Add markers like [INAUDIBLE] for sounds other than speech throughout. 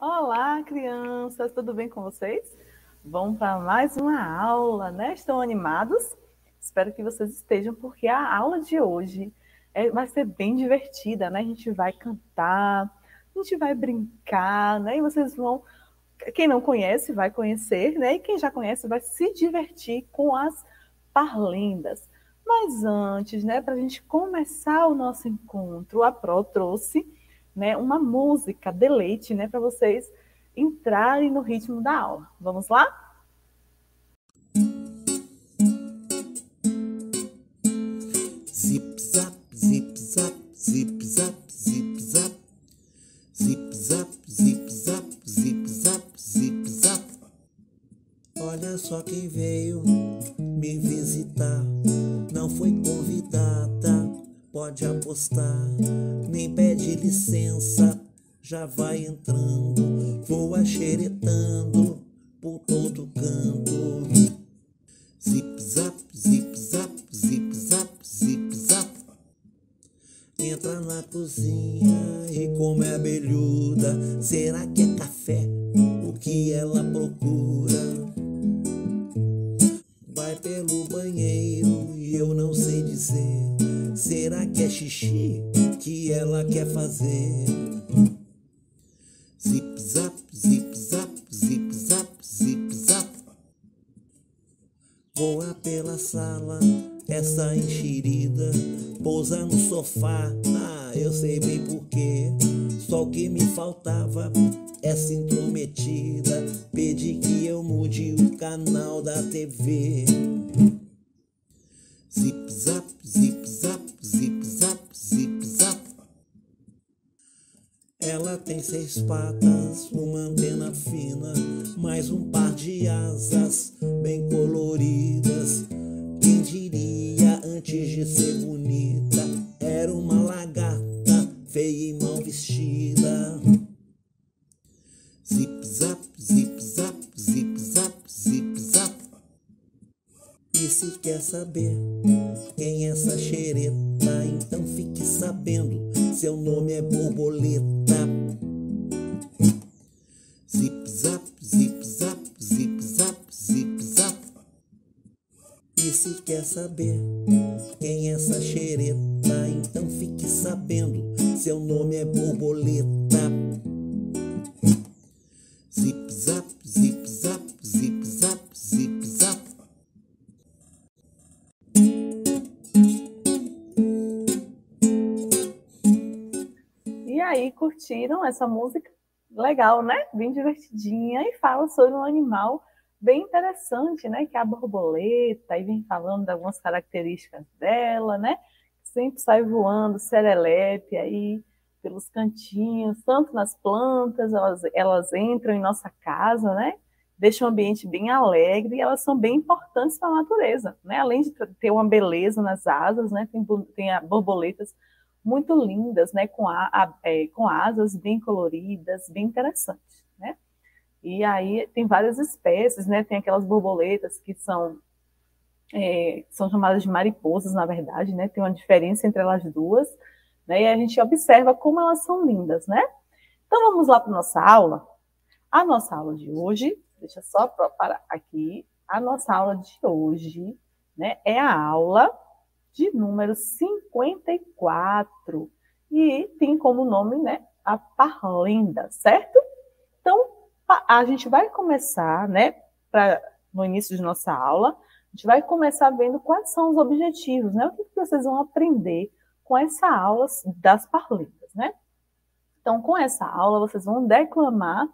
Olá, crianças, tudo bem com vocês? Vamos para mais uma aula, né? Estão animados? Espero que vocês estejam, porque a aula de hoje é, vai ser bem divertida, né? A gente vai cantar, a gente vai brincar, né? E vocês vão, quem não conhece vai conhecer, né? E quem já conhece vai se divertir com as parlendas. Mas antes, né, para a gente começar o nosso encontro, a Pro trouxe né, uma música, deleite, né, para vocês entrarem no ritmo da aula. Vamos lá? Zip zap, zip zap, zip zap, zip zap. Zip zap, zip zap, zip zap, zip zap. Olha só quem veio me visitar. Não foi convidada pode apostar, nem pede licença, já vai entrando, voa xeretando por todo canto. Essa enxerida. Pousa no sofá, ah, eu sei bem porquê. Só o que me faltava, essa intrometida. Pedi que eu mude o canal da TV. Zip zap, zip zap, zip zap, zip zap. Ela tem seis patas, uma antena fina, mais um par de asas bem coloridas. Diria antes de ser bonita, era uma lagarta feia e mal vestida. Zip zap, zip zap, zip zap, zip zap. E se quer saber quem é essa xereta, então fique sabendo, seu nome é borboleta. Saber quem é essa xereta, então fique sabendo, seu nome é borboleta. Zip zap, zip zap, zip zap, zip zap. E aí, curtiram essa música? Legal, né? Bem divertidinha e fala sobre um animal bem interessante, né? Que é a borboleta, e vem falando de algumas características dela, né? Sempre sai voando, serelepe aí pelos cantinhos, tanto nas plantas, elas, elas entram em nossa casa, né? Deixam o ambiente bem alegre e elas são bem importantes para a natureza, né? Além de ter uma beleza nas asas, né? Tem, tem borboletas muito lindas, né? Com, a, a, é, com asas bem coloridas, bem interessantes? E aí tem várias espécies, né? Tem aquelas borboletas que são é, são chamadas de mariposas, na verdade, né? Tem uma diferença entre elas duas, né? E a gente observa como elas são lindas, né? Então vamos lá para nossa aula. A nossa aula de hoje, deixa só para aqui, a nossa aula de hoje, né? É a aula de número 54 e tem como nome, né? A parlenda, certo? Então a gente vai começar, né? Pra, no início de nossa aula, a gente vai começar vendo quais são os objetivos, né? O que, que vocês vão aprender com essa aula das parlendas, né? Então, com essa aula, vocês vão declamar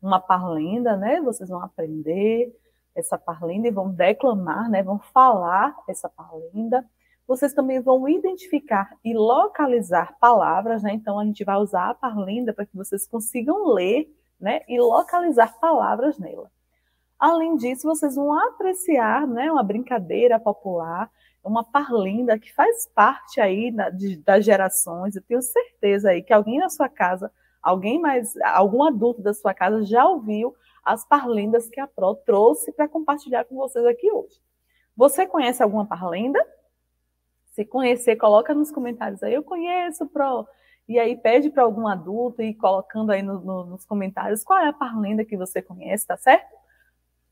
uma parlenda, né? Vocês vão aprender essa parlenda e vão declamar, né? Vão falar essa parlenda. Vocês também vão identificar e localizar palavras, né? Então, a gente vai usar a parlenda para que vocês consigam ler, né? E localizar palavras nela. Além disso, vocês vão apreciar, né? Uma brincadeira popular uma parlinda que faz parte aí na, de, das gerações. Eu tenho certeza aí que alguém na sua casa, alguém mais, algum adulto da sua casa já ouviu as parlendas que a Pro trouxe para compartilhar com vocês aqui hoje. Você conhece alguma parlenda? Se conhecer, coloca nos comentários aí. Eu conheço, Pro. E aí pede para algum adulto e colocando aí no, no, nos comentários qual é a parlenda que você conhece, tá certo?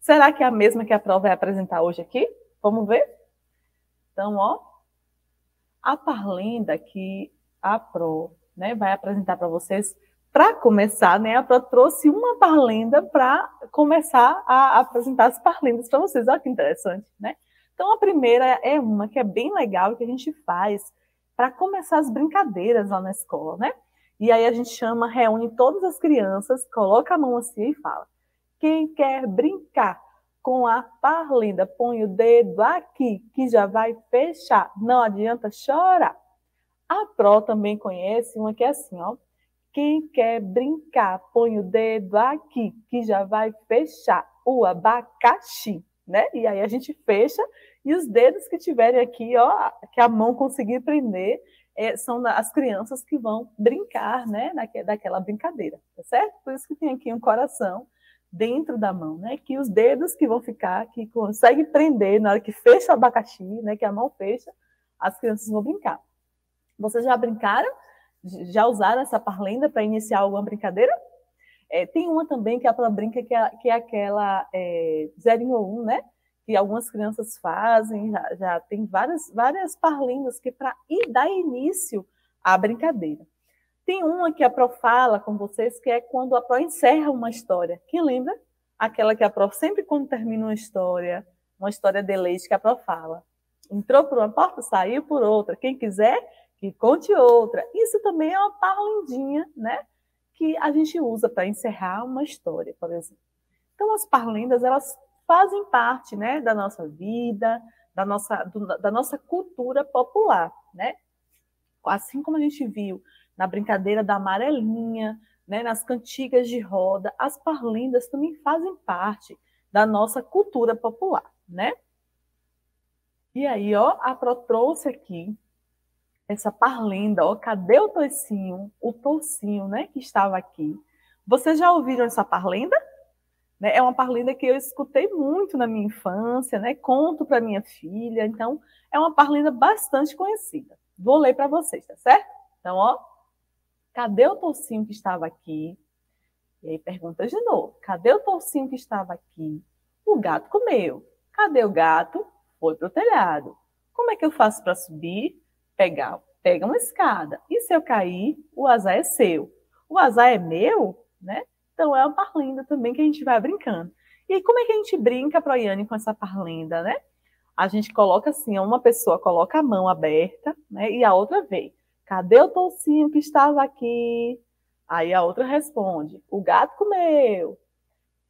Será que é a mesma que a prova vai apresentar hoje aqui? Vamos ver? Então, ó, a parlenda que a Pro né, vai apresentar para vocês, para começar, né, a Pro trouxe uma parlenda para começar a apresentar as parlendas para vocês. Olha que interessante, né? Então, a primeira é uma que é bem legal, que a gente faz para começar as brincadeiras lá na escola, né? E aí a gente chama, reúne todas as crianças, coloca a mão assim e fala: quem quer brincar com a parlenda, põe o dedo aqui, que já vai fechar. Não adianta chorar. A Pro também conhece uma que é assim, ó. Quem quer brincar, põe o dedo aqui, que já vai fechar o abacaxi, né? E aí a gente fecha e os dedos que tiverem aqui, ó, que a mão conseguir prender, é, são as crianças que vão brincar, né, daquela brincadeira, tá certo? Por isso que tem aqui um coração dentro da mão, né, que os dedos que vão ficar, que consegue prender na hora que fecha o abacaxi, né, que a mão fecha, as crianças vão brincar. Vocês já brincaram? Já usaram essa parlenda para iniciar alguma brincadeira? É, tem uma também que é a brinca, que é, que é aquela é, 0 ou 1, um, né? Que algumas crianças fazem, já, já tem várias, várias parlendas que para dar início à brincadeira. Tem uma que a Pro fala com vocês, que é quando a Pro encerra uma história. Quem lembra? Aquela que a Pro sempre quando termina uma história, uma história de leite que a Pro fala. Entrou por uma porta, saiu por outra. Quem quiser, que conte outra. Isso também é uma parlendinha, né? Que a gente usa para encerrar uma história, por exemplo. Então, as parlendas, elas fazem parte, né, da nossa vida, da nossa, do, da nossa cultura popular, né? Assim como a gente viu na brincadeira da amarelinha, né, nas cantigas de roda, as parlendas também fazem parte da nossa cultura popular, né? E aí, ó, a Pro trouxe aqui essa parlenda, ó, cadê o toicinho, o toucinho, né, que estava aqui. Vocês já ouviram essa parlenda? Né, é uma parlenda que eu escutei muito na minha infância, né, conto para minha filha, então é uma parlenda bastante conhecida. Vou ler para vocês, tá certo? Então, ó, cadê o toucinho que estava aqui? E aí pergunta de novo, cadê o toucinho que estava aqui? O gato comeu. Cadê o gato? Foi para o telhado. Como é que eu faço para subir? pegar, pega uma escada. E se eu cair, o azar é seu. O azar é meu, né? Então é uma parlenda também que a gente vai brincando. E como é que a gente brinca, Proiane, com essa parlenda, né? A gente coloca assim, uma pessoa coloca a mão aberta, né? E a outra vem. Cadê o toucinho que estava aqui? Aí a outra responde: O gato comeu.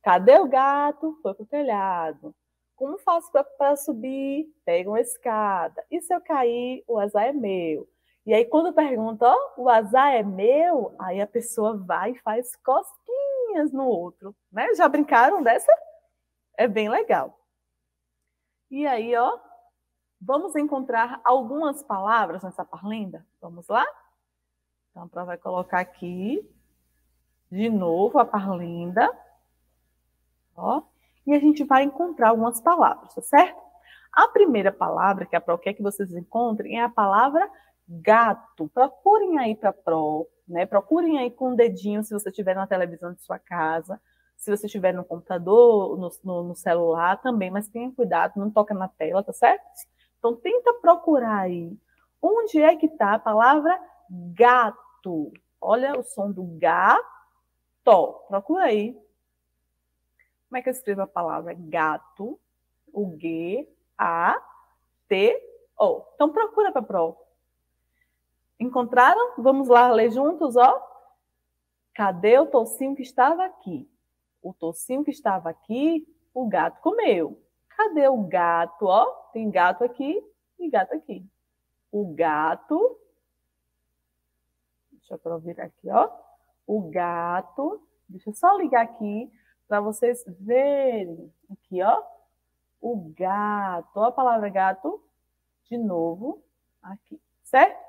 Cadê o gato? Foi pro telhado. Como faço para subir? Pego uma escada. E se eu cair, o azar é meu. E aí, quando pergunta, ó, o azar é meu, aí a pessoa vai e faz cosquinhas no outro. Né? Já brincaram dessa? É bem legal. E aí, ó, vamos encontrar algumas palavras nessa parlenda? Vamos lá? Então, a prova vai colocar aqui de novo a parlenda. Ó e a gente vai encontrar algumas palavras, tá certo? A primeira palavra que a Pro quer que vocês encontrem é a palavra gato. Procurem aí para Pro, né? Procurem aí com o dedinho se você estiver na televisão de sua casa, se você estiver no computador, no, no, no celular também, mas tenha cuidado, não toca na tela, tá certo? Então tenta procurar aí. Onde é que está a palavra gato? Olha o som do gato. Procura aí como é que eu escrevo a palavra gato? O G, A, T, O. Então procura para pro. Encontraram? Vamos lá ler juntos, ó. Cadê o tocinho que estava aqui? O tocinho que estava aqui, o gato comeu. Cadê o gato, ó? Tem gato aqui e gato aqui. O gato Deixa eu virar aqui, ó. O gato, deixa eu só ligar aqui para vocês verem aqui, ó, o gato, a palavra gato, de novo, aqui, certo?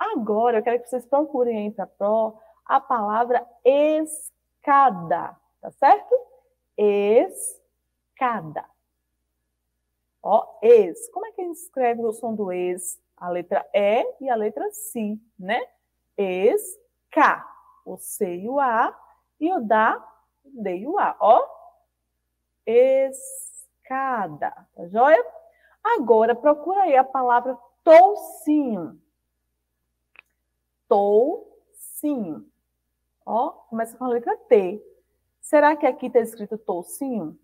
Agora, eu quero que vocês procurem aí para Pro a palavra escada, tá certo? Escada. Ó, es. Como é que a gente escreve o som do es? A letra E e a letra Si, né? esca. O C e o A e o da, D e o A. Ó, escada, tá joia? Agora, procura aí a palavra toucinho. Toucinho. Ó, começa com a letra T. Será que aqui está escrito toucinho?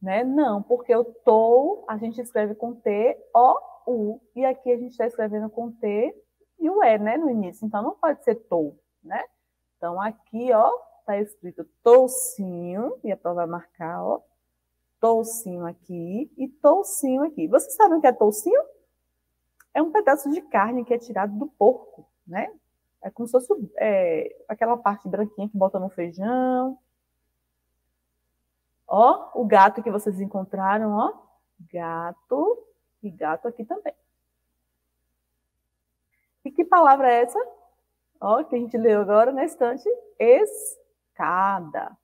Né? Não, porque o tou a gente escreve com T, O, U. E aqui a gente está escrevendo com T e o E, né, no início. Então, não pode ser tou, né? Então, aqui, ó, está escrito toucinho, e a prova vai marcar, ó, toucinho aqui e toucinho aqui. Vocês sabem o que é toucinho? É um pedaço de carne que é tirado do porco, né? É como se fosse é, aquela parte branquinha que bota no feijão. Ó, o gato que vocês encontraram, ó. Gato e gato aqui também. E que palavra é essa? Ó, que a gente leu agora na estante. Escada.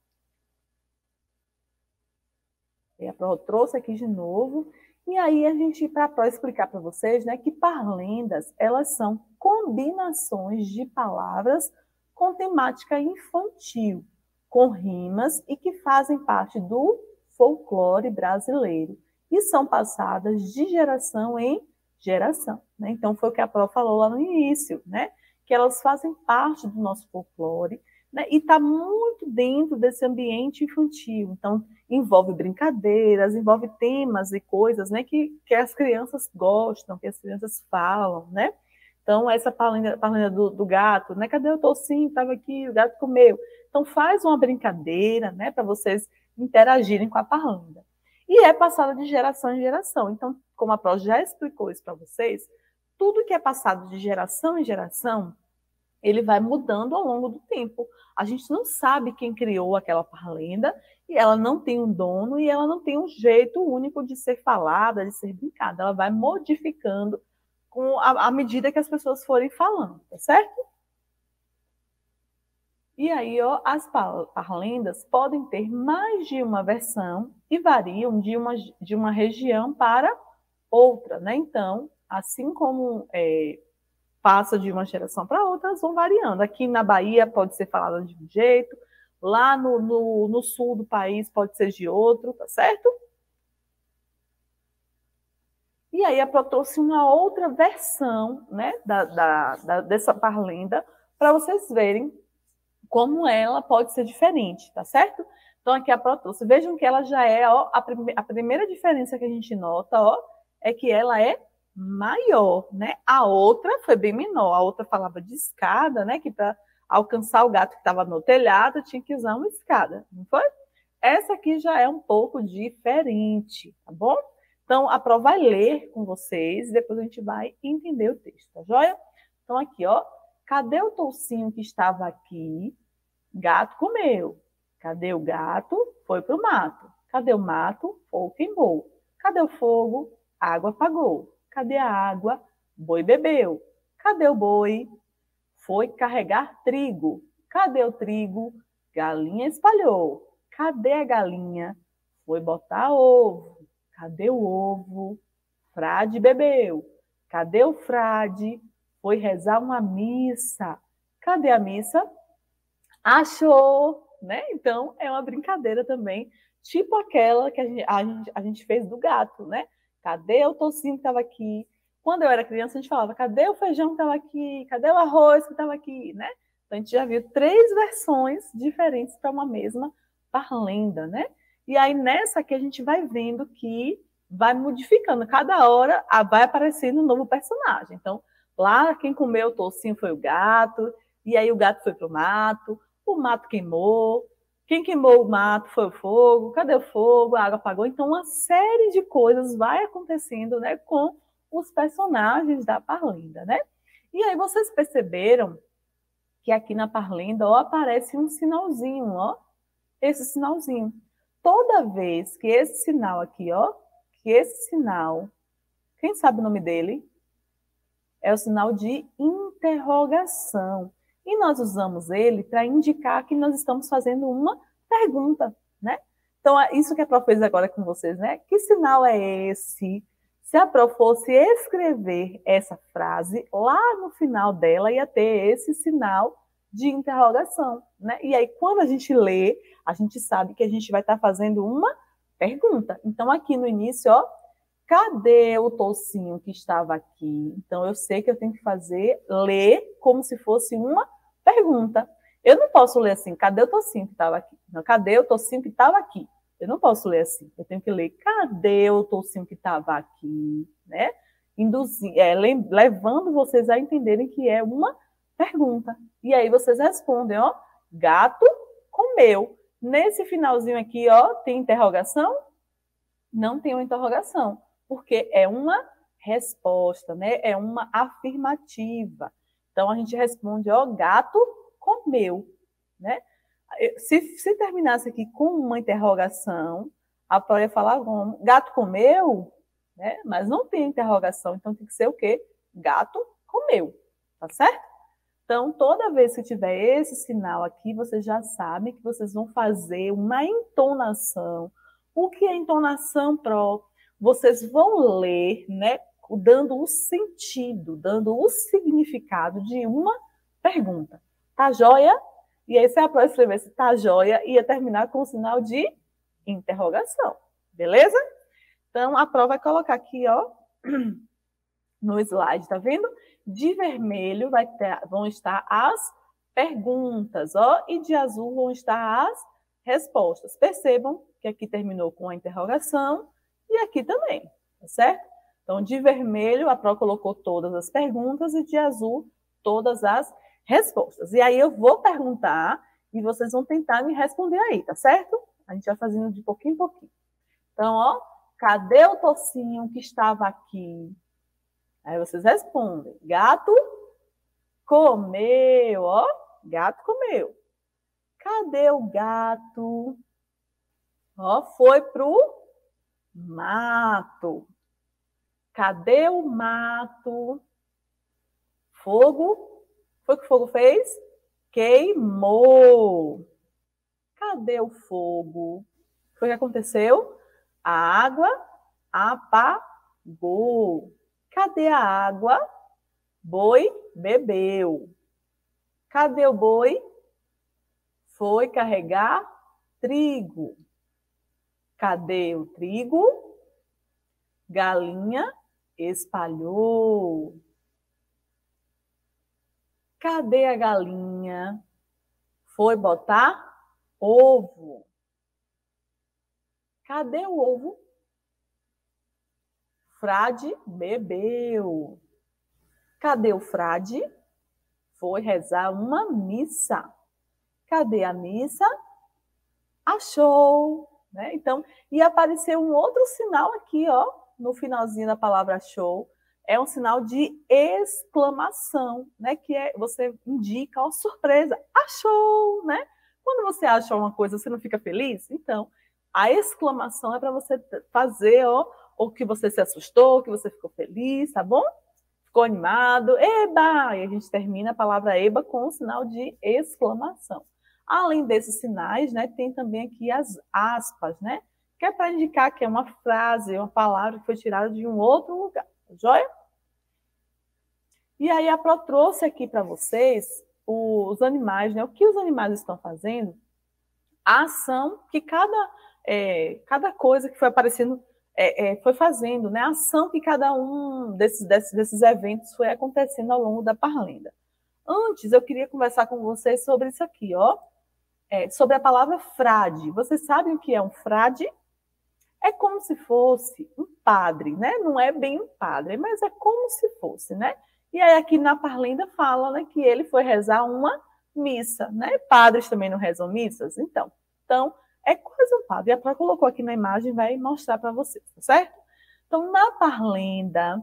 E a prova trouxe aqui de novo. E aí a gente, para explicar para vocês, né, que parlendas, elas são combinações de palavras com temática infantil, com rimas e que fazem parte do folclore brasileiro e são passadas de geração em geração. Né? Então, foi o que a Pró falou lá no início, né? que elas fazem parte do nosso folclore né? e está muito dentro desse ambiente infantil. Então, envolve brincadeiras, envolve temas e coisas né? que, que as crianças gostam, que as crianças falam, né? Então, essa palenda do, do, gato, né? Cadê o tocinho? Estava aqui, o gato comeu. Então, faz uma brincadeira, né? Para vocês interagirem com a parlanda. E é passada de geração em geração. Então, como a Pró já explicou isso para vocês, tudo que é passado de geração em geração, ele vai mudando ao longo do tempo. A gente não sabe quem criou aquela parlenda e ela não tem um dono e ela não tem um jeito único de ser falada, de ser brincada. Ela vai modificando com a, à medida que as pessoas forem falando, tá certo? E aí, ó, as parlendas podem ter mais de uma versão e variam de uma, de uma região para outra, né? Então, assim como é, passa de uma geração para outra, elas vão variando. Aqui na Bahia pode ser falada de um jeito, lá no, no, no sul do país pode ser de outro, tá certo? E aí trouxe uma outra versão né, da, da, da dessa parlenda para vocês verem como ela pode ser diferente, tá certo? Então aqui a Pro trouxe. Vejam que ela já é, ó, a, prime a primeira diferença que a gente nota, ó, é que ela é maior, né? A outra foi bem menor. A outra falava de escada, né? Que para alcançar o gato que estava no telhado tinha que usar uma escada, não foi? Essa aqui já é um pouco diferente, tá bom? Então, a prova vai ler com vocês e depois a gente vai entender o texto, tá joia? Então, aqui, ó. Cadê o toucinho que estava aqui? Gato comeu. Cadê o gato? Foi pro mato. Cadê o mato? Fogo queimou. Cadê o fogo? Água apagou. Cadê a água? Boi bebeu. Cadê o boi? Foi carregar trigo. Cadê o trigo? Galinha espalhou. Cadê a galinha? Foi botar ovo. Cadê o ovo? Frade bebeu. Cadê o frade? Foi rezar uma missa. Cadê a missa? Achou, né? Então é uma brincadeira também, tipo aquela que a gente, a gente, a gente fez do gato, né? Cadê o tocinho que estava aqui? Quando eu era criança, a gente falava: cadê o feijão que estava aqui? Cadê o arroz que estava aqui? Né? Então a gente já viu três versões diferentes para uma mesma parlenda, né? E aí nessa aqui a gente vai vendo que vai modificando. Cada hora vai aparecendo um novo personagem. Então, lá quem comeu o tocinho foi o gato, e aí o gato foi para o mato, o mato queimou, quem queimou o mato foi o fogo, cadê o fogo? A água apagou. Então, uma série de coisas vai acontecendo né, com os personagens da Parlenda, né? E aí vocês perceberam que aqui na Parlenda ó, aparece um sinalzinho, ó, esse sinalzinho toda vez que esse sinal aqui, ó, que esse sinal, quem sabe o nome dele? É o sinal de interrogação. E nós usamos ele para indicar que nós estamos fazendo uma pergunta, né? Então, é isso que a Prof fez agora com vocês, né? Que sinal é esse? Se a prof fosse escrever essa frase, lá no final dela ia ter esse sinal de interrogação, né? E aí, quando a gente lê, a gente sabe que a gente vai estar fazendo uma pergunta. Então, aqui no início, ó, cadê o tocinho que estava aqui? Então, eu sei que eu tenho que fazer, ler como se fosse uma pergunta. Eu não posso ler assim, cadê o tocinho que estava aqui? Não, cadê o tocinho que estava aqui? Eu não posso ler assim. Eu tenho que ler, cadê o tocinho que estava aqui? Né? É, levando vocês a entenderem que é uma pergunta. E aí vocês respondem, ó, gato comeu. Nesse finalzinho aqui, ó, tem interrogação? Não tem uma interrogação, porque é uma resposta, né? É uma afirmativa. Então a gente responde, ó, gato comeu, né? Se, se terminasse aqui com uma interrogação, a Pró ia falar como gato comeu, né? Mas não tem interrogação, então tem que ser o quê? Gato comeu, tá certo? Então, toda vez que tiver esse sinal aqui, vocês já sabem que vocês vão fazer uma entonação. O que é entonação, Pro? Vocês vão ler, né, dando o sentido, dando o significado de uma pergunta. Tá joia? E aí, se a Pro escrevesse tá joia, ia terminar com o sinal de interrogação. Beleza? Então, a Pro vai colocar aqui, ó, [CLEARS THROAT] no slide, tá vendo? De vermelho vai ter, vão estar as perguntas, ó, e de azul vão estar as respostas. Percebam que aqui terminou com a interrogação e aqui também, tá certo? Então, de vermelho, a Pro colocou todas as perguntas e de azul, todas as respostas. E aí eu vou perguntar e vocês vão tentar me responder aí, tá certo? A gente vai fazendo de pouquinho em pouquinho. Então, ó, cadê o tocinho que estava aqui? Aí vocês respondem: gato comeu, ó, gato comeu. Cadê o gato? Ó, foi pro mato. Cadê o mato? Fogo. Foi o que o fogo fez? Queimou. Cadê o fogo? Foi o que aconteceu? A água apagou. Cadê a água? Boi bebeu. Cadê o boi? Foi carregar trigo. Cadê o trigo? Galinha espalhou. Cadê a galinha? Foi botar ovo. Cadê o ovo? frade bebeu. Cadê o frade? Foi rezar uma missa. Cadê a missa? Achou. Né? Então, e apareceu um outro sinal aqui, ó, no finalzinho da palavra achou. É um sinal de exclamação, né? Que é você indica, ó, surpresa, achou, né? Quando você acha uma coisa, você não fica feliz? Então, a exclamação é para você fazer, ó, ou que você se assustou, que você ficou feliz, tá bom? Ficou animado, eba! E a gente termina a palavra eba com o sinal de exclamação. Além desses sinais, né, tem também aqui as aspas, né? Que é para indicar que é uma frase, uma palavra que foi tirada de um outro lugar. Tá joia? E aí a Pro trouxe aqui para vocês os animais, né? O que os animais estão fazendo? A ação que cada, é, cada coisa que foi aparecendo é, é, foi fazendo, né, a ação que cada um desses, desses, desses eventos foi acontecendo ao longo da Parlenda. Antes, eu queria conversar com vocês sobre isso aqui, ó, é, sobre a palavra frade. Vocês sabem o que é um frade? É como se fosse um padre, né? Não é bem um padre, mas é como se fosse, né? E aí aqui na Parlenda fala né, que ele foi rezar uma missa, né? Padres também não rezam missas, então. Então, é quase um padre. A Pró colocou aqui na imagem vai mostrar para vocês, tá certo? Então, na parlenda,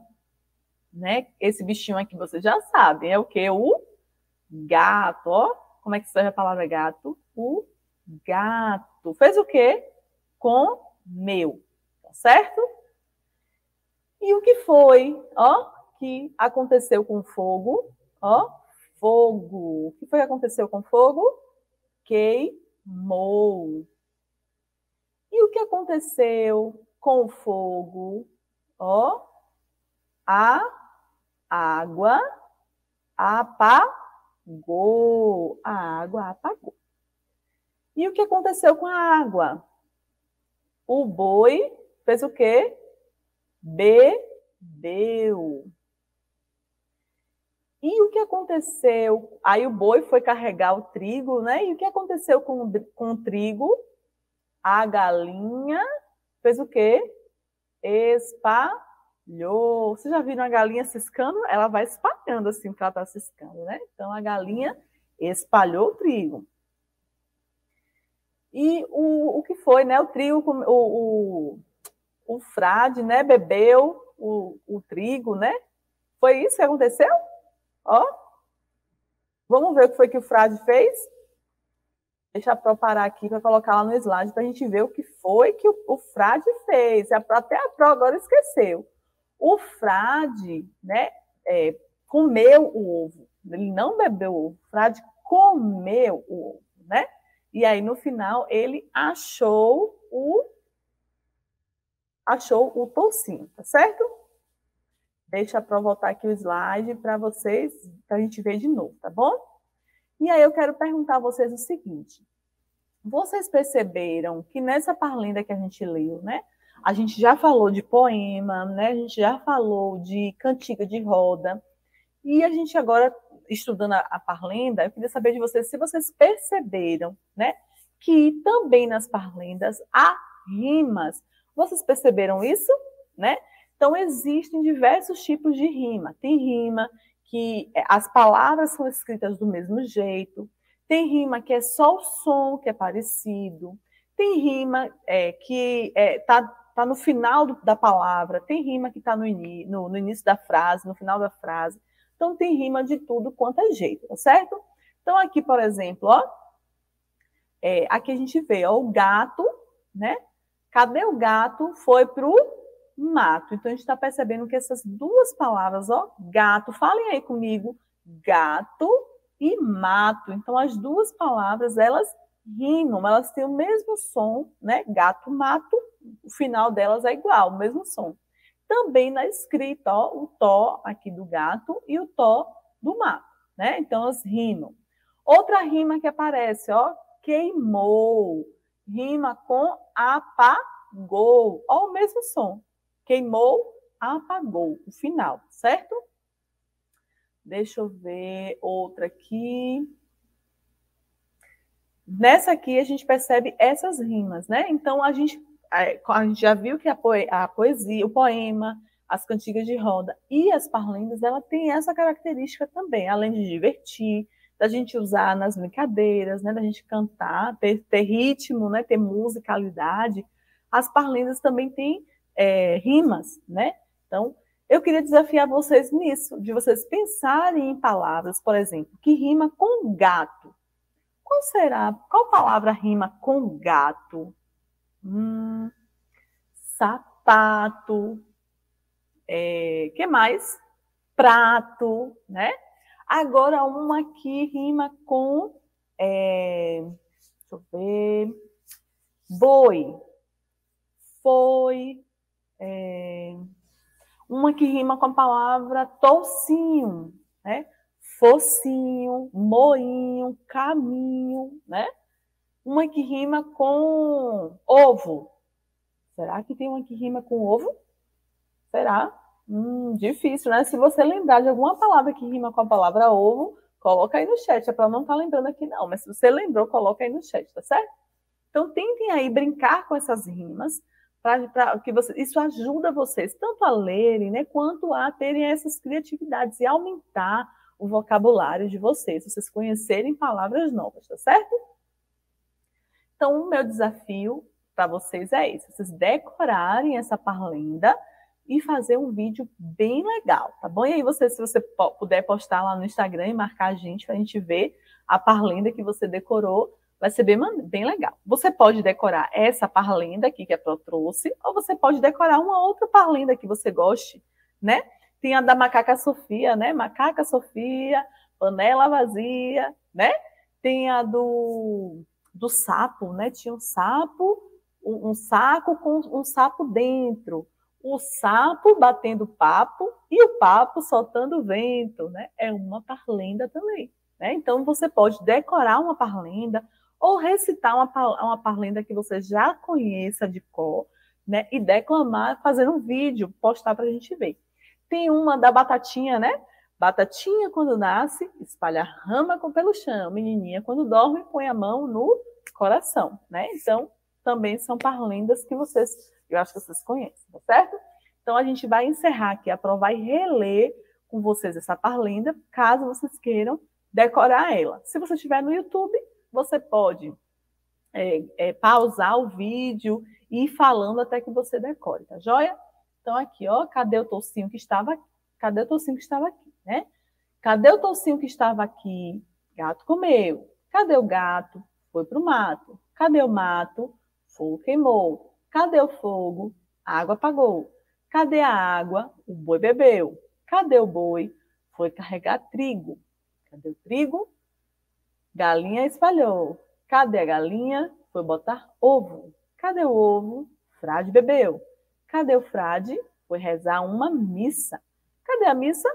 né? Esse bichinho aqui vocês já sabem, é o que? O gato, ó. Como é que serve a palavra gato? O gato. Fez o quê? Comeu, tá certo? E o que foi, ó, que aconteceu com fogo? Ó, fogo. O que foi que aconteceu com fogo? Queimou. E o que aconteceu com o fogo? Ó, a água apagou. A água apagou. E o que aconteceu com a água? O boi fez o quê? Bebeu. E o que aconteceu? Aí o boi foi carregar o trigo, né? E o que aconteceu com, com o trigo? A galinha fez o quê? Espalhou. Vocês já viram a galinha ciscando? Ela vai espalhando assim para ela estar ciscando, né? Então a galinha espalhou o trigo. E o, o que foi, né? O trigo, o, o, o frade, né? Bebeu o, o trigo, né? Foi isso que aconteceu? Ó. Vamos ver o que foi que o frade fez? Deixa eu parar aqui para colocar lá no slide para a gente ver o que foi que o, o frade fez. Até a Pro agora esqueceu. O frade, né, é, comeu o ovo. Ele não bebeu o ovo. O frade comeu o ovo, né? E aí, no final, ele achou o achou o toucinho, tá certo? Deixa para voltar aqui o slide para vocês, para a gente ver de novo, tá bom? E aí eu quero perguntar a vocês o seguinte: vocês perceberam que nessa parlenda que a gente leu, né? A gente já falou de poema, né? A gente já falou de cantiga de roda. E a gente agora estudando a, a parlenda, eu queria saber de vocês se vocês perceberam, né, que também nas parlendas há rimas. Vocês perceberam isso, né? Então existem diversos tipos de rima. Tem rima que é, as palavras são escritas do mesmo jeito. Tem rima que é só o som que é parecido. Tem rima é, que está é, tá, tá no final do, da palavra. Tem rima que está no, no, no início da frase, no final da frase. Então tem rima de tudo quanto é jeito, tá certo? Então aqui, por exemplo, ó, é, aqui a gente vê ó, o gato, né? Cadê o gato? Foi pro mato. Então a gente está percebendo que essas duas palavras, ó, gato, falem aí comigo, gato e mato. Então as duas palavras elas rimam, elas têm o mesmo som, né? Gato, mato, o final delas é igual, o mesmo som também na escrita, ó, o tó aqui do gato e o tó do mato, né? Então, elas rimam. Outra rima que aparece, ó, queimou, rima com apagou, ó, o mesmo som. Queimou, apagou, o final, certo? Deixa eu ver outra aqui. Nessa aqui a gente percebe essas rimas, né? Então a gente a gente já viu que a, a poesia, o poema, as cantigas de roda e as parlendas, ela tem essa característica também, além de divertir, da gente usar nas brincadeiras, né, da gente cantar, ter, ter ritmo, né, ter musicalidade. As parlendas também têm é, rimas, né? Então, eu queria desafiar vocês nisso, de vocês pensarem em palavras, por exemplo, que rima com gato. Qual será? Qual palavra rima com gato? Hum, sapato. É, que mais? Prato, né? Agora uma que rima com. É, deixa eu ver. Boi. Foi. É, uma que rima com a palavra tocinho, né? Focinho, moinho, caminho, né? Uma que rima com ovo. Será que tem uma que rima com ovo? Será? Hum, difícil, né? Se você lembrar de alguma palavra que rima com a palavra ovo, coloca aí no chat. É para não estar tá lembrando aqui, não. Mas se você lembrou, coloca aí no chat, tá certo? Então, tentem aí brincar com essas rimas, para que você, isso ajuda vocês tanto a lerem, né, quanto a terem essas criatividades e aumentar o vocabulário de vocês, vocês conhecerem palavras novas, tá certo? Então, o meu desafio para vocês é esse: vocês decorarem essa parlenda e fazer um vídeo bem legal, tá bom? E aí, você, se você puder postar lá no Instagram e marcar a gente para a gente ver a parlenda que você decorou, vai ser bem, bem legal. Você pode decorar essa parlenda aqui que a Pro trouxe, ou você pode decorar uma outra parlenda que você goste, né? Tem a da Macaca Sofia, né? Macaca Sofia, panela vazia, né? Tem a do do sapo, né? Tinha um sapo, um, saco com um sapo dentro. o sapo batendo papo e o papo soltando vento, né? É uma parlenda também. Né? Então, você pode decorar uma parlenda ou recitar uma, uma parlenda que você já conheça de cor, né? E declamar, fazendo um vídeo, postar para a gente ver. Tem uma da batatinha, né? Batatinha, quando nasce, espalha rama pelo chão. Menininha, quando dorme, põe a mão no coração, né? Então, também são parlendas que vocês, eu acho que vocês conhecem, tá certo? Então, a gente vai encerrar aqui, aprovar e reler com vocês essa parlenda, caso vocês queiram decorar ela. Se você estiver no YouTube, você pode é, é, pausar o vídeo e ir falando até que você decore, tá joia? Então, aqui, ó, cadê o tocinho que estava aqui? Cadê o tocinho que estava aqui, né? Cadê o tocinho que estava aqui? Gato comeu. Cadê o gato? Foi para o mato. Cadê o mato? Fogo queimou. Cadê o fogo? Água apagou. Cadê a água? O boi bebeu. Cadê o boi? Foi carregar trigo. Cadê o trigo? Galinha espalhou. Cadê a galinha? Foi botar ovo. Cadê o ovo? Frade bebeu. Cadê o frade? Foi rezar uma missa. Cadê a missa?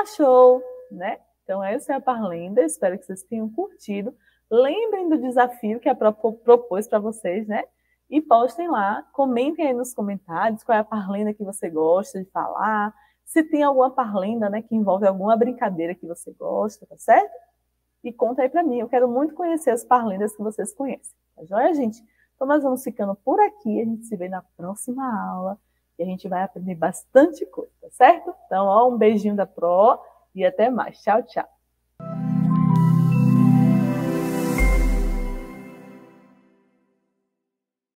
Achou, né? Então, essa é a parlenda. Espero que vocês tenham curtido. Lembrem do desafio que a propôs para vocês, né? E postem lá, comentem aí nos comentários qual é a parlenda que você gosta de falar, se tem alguma parlenda, né, que envolve alguma brincadeira que você gosta, tá certo? E conta aí para mim, eu quero muito conhecer as parlendas que vocês conhecem. Tá joia, gente? Então nós vamos ficando por aqui, a gente se vê na próxima aula e a gente vai aprender bastante coisa, tá certo? Então, ó, um beijinho da Pro e até mais. Tchau, tchau.